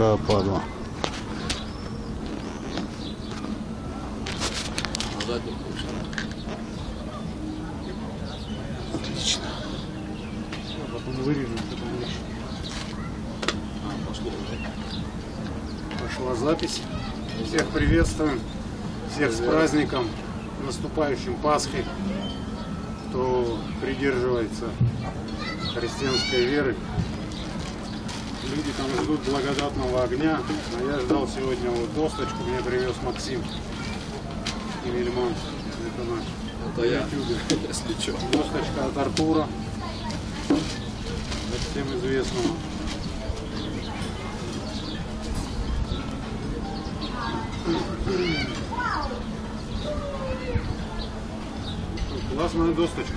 такая падла. Отлично. Потом вырежем, потом. Пошла запись. Всех приветствуем. Всех с праздником, наступающим Пасхой. Кто придерживается христианской веры. Люди там ждут благодатного огня. А я ждал сегодня вот досточку, мне привез Максим Емельман. Это наш. Это я, если что. Досточка от Артура. Это всем известного. Классная досточка.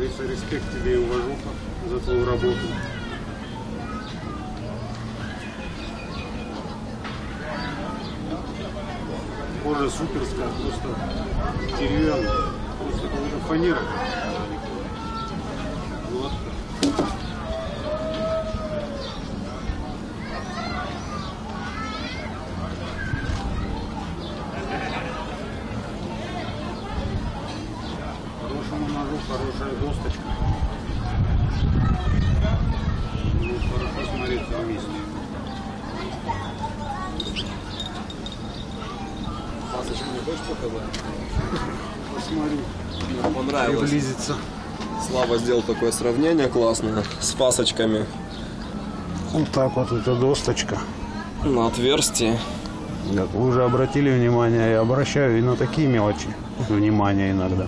Говорится, респект тебе и уважуха за твою работу. Кожа суперская, просто деревянная. Просто какая-то фанера. Показать? Посмотри. Мне понравилось. Приблизиться. Слава сделал такое сравнение классное с фасочками Вот так вот эта досточка. на отверстии. Как вы уже обратили внимание, я обращаю и на такие мелочи внимание иногда.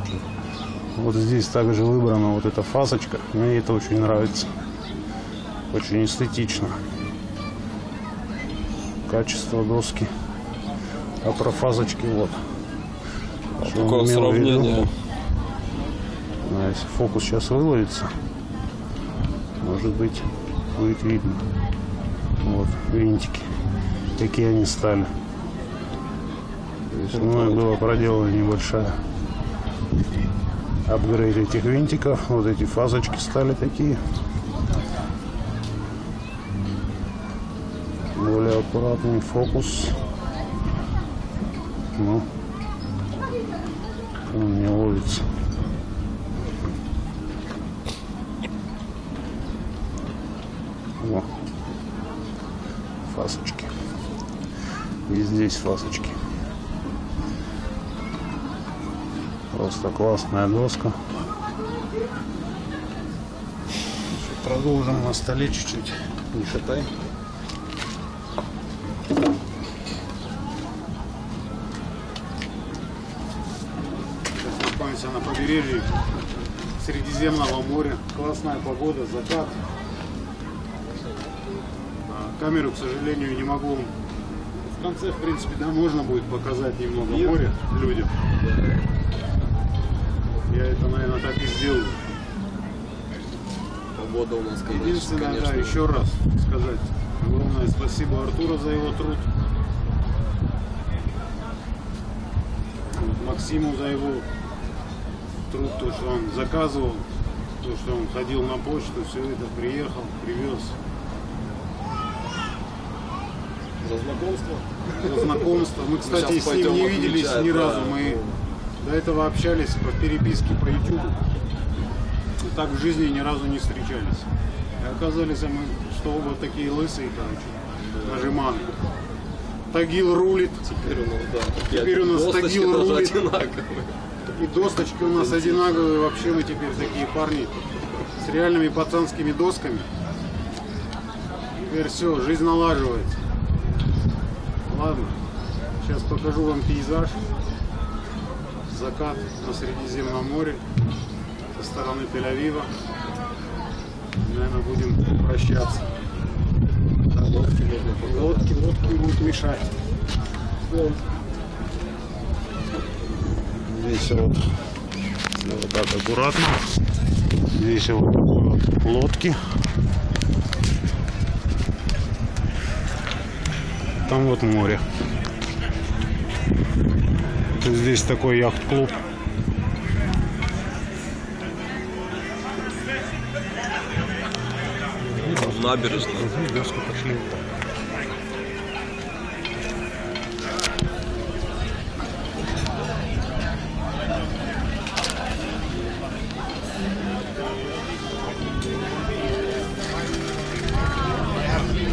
Вот здесь также выбрана вот эта фасочка. Мне это очень нравится. Очень эстетично. Качество доски. А про фасочки вот. Что Такое сравнение. А если фокус сейчас выловится, может быть, будет видно. Вот, винтики. Какие они стали. То есть мною была проделана небольшая апгрейд этих винтиков. Вот эти фазочки стали такие. Более аккуратный фокус. Ну, он не ловится. О, фасочки. И здесь фасочки. Просто классная доска. Продолжим на столе чуть-чуть. Не шатай. Сейчас на побережье Средиземного моря. Классная погода, закат. А, Камеру, к сожалению, не могу. В конце, в принципе, да, можно будет показать немного моря людям. Я это, наверное, так и сделаю. Погода у нас, конечно, Единственное, конечно. да, еще раз сказать огромное спасибо Артуру за его труд. Максиму за его труд, то, что он заказывал, то, что он ходил на почту, все это приехал, привез. За знакомство. За знакомство. Мы, кстати, с ним не виделись ни разу. Мы до этого общались по переписке по YouTube. И так в жизни ни разу не встречались. И оказались мы, что оба такие лысые, короче, нажиманы. Тагил рулит, Теперь у нас, да, Теперь у нас тагил даже рулит. одинаковые. и досточки у нас одинаковые. Вообще мы теперь такие парни с реальными пацанскими досками. Теперь все, жизнь налаживается. Ладно, сейчас покажу вам пейзаж. Закат на Средиземном море со стороны Тель-Авива. Наверное, будем прощаться. Да, лодки. Лодки, лодки будут мешать. Здесь вот, вот так аккуратно. Здесь вот лодки. Там вот море. Здесь такой яхт-клуб. набережная. Пошли.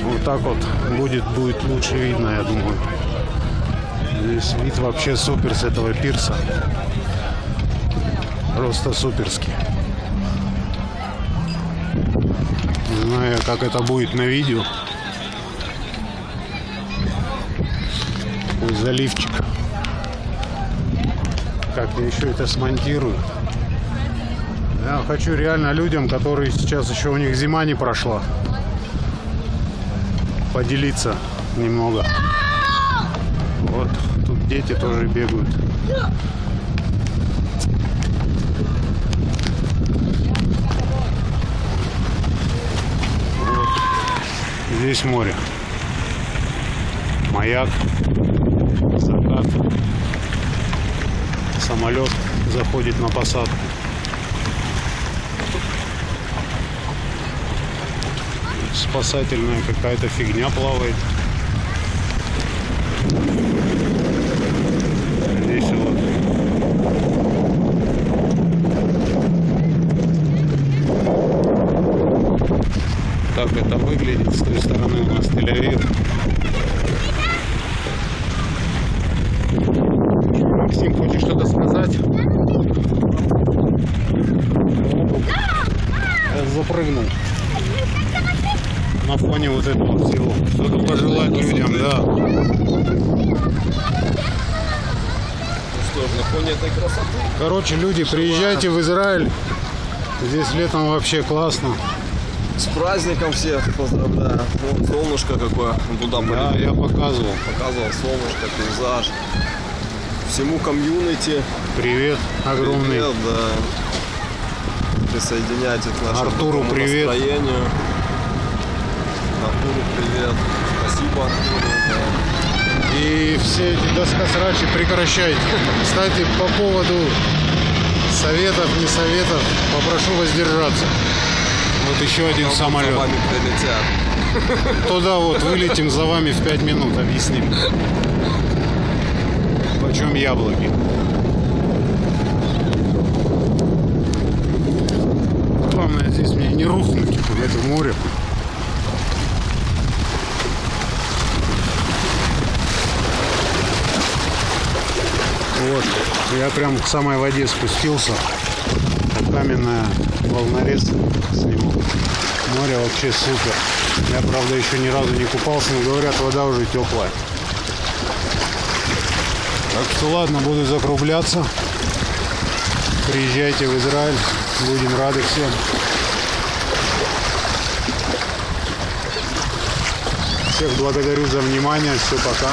Вот так вот будет, будет лучше видно, я думаю. Здесь вид вообще супер с этого пирса. Просто суперский. Не знаю, как это будет на видео. Такой заливчик. Как я еще это смонтирую. Я хочу реально людям, которые сейчас еще у них зима не прошла, поделиться немного. Вот тут дети тоже бегают. Здесь море. Маяк. Закат. Самолет заходит на посадку. Спасательная какая-то фигня плавает. Здесь вот так это выглядит. С той стороны у нас Тель-Авив. Максим, хочешь что-то сказать? Запрыгнул. На фоне вот этого всего. Что-то пожелать людям, да. Ну что ж, на фоне этой красоты. Короче, люди, приезжайте в Израиль. Здесь летом вообще классно. С праздником всех поздравляю. Вот солнышко какое. Туда Да, я показывал. Показывал солнышко, пейзаж. Всему комьюнити. Привет огромный. Привет, да. Присоединяйтесь к нашему Артуру привет. настроению. Артуру привет. Спасибо, Артуру. И все эти доскосрачи прекращайте. Кстати, по поводу советов, не советов, попрошу воздержаться. Вот еще один За самолет. вами прилетят. Туда вот вылетим за вами в 5 минут, объясним. Почем яблоки? Главное здесь мне не рухнуть в это море. Вот, я прям к самой воде спустился. Каменная волнорез сниму. Море вообще супер. Я, правда, еще ни разу не купался, но говорят, вода уже теплая. Так что ладно, буду закругляться. Приезжайте в Израиль. Будем рады всем. Всех благодарю за внимание. Все, пока.